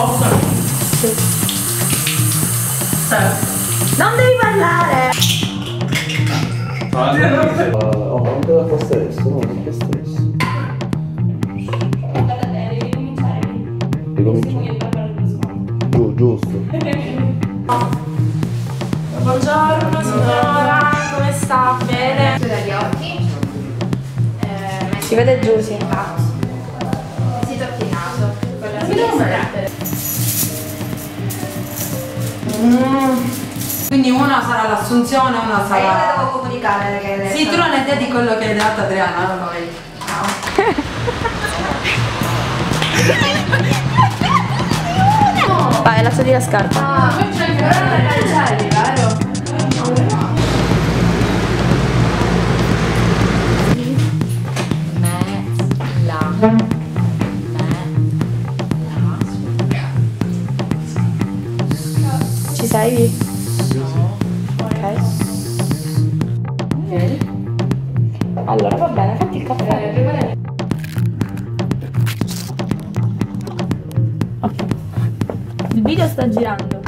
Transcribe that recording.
Posso? Non devi parlare! Oh, ma non te la fa stesso, no, non te stesso. Ricominciamo. Giù, giusto. Buongiorno signora, come sta? Bene? Chiuda gli occhi. Eh, metti Si vede giù, sì. il bacio. Si tocchi il naso. Con la Sinistra. Quindi una sarà l'assunzione, una Ma io le sarà... devo comunicare che hai detto. Sì, tu non hai idea di quello che hai dato Adriana, non noi. Vai, lasciati la scarpa. Ah, però non è cancelli, Sei? Ok. Allora va bene, fatti il caffè. Ok. Il video sta girando.